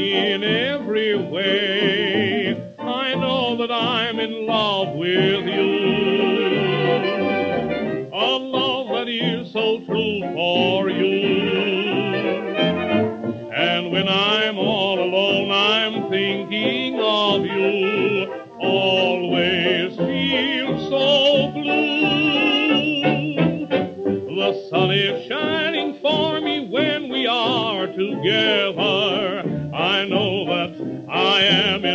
in every way. I know that I'm in love with you. A love that is so true for you. And when I'm all alone, I'm thinking of you. Always feel so blue. The sun is shining together. I know that I am.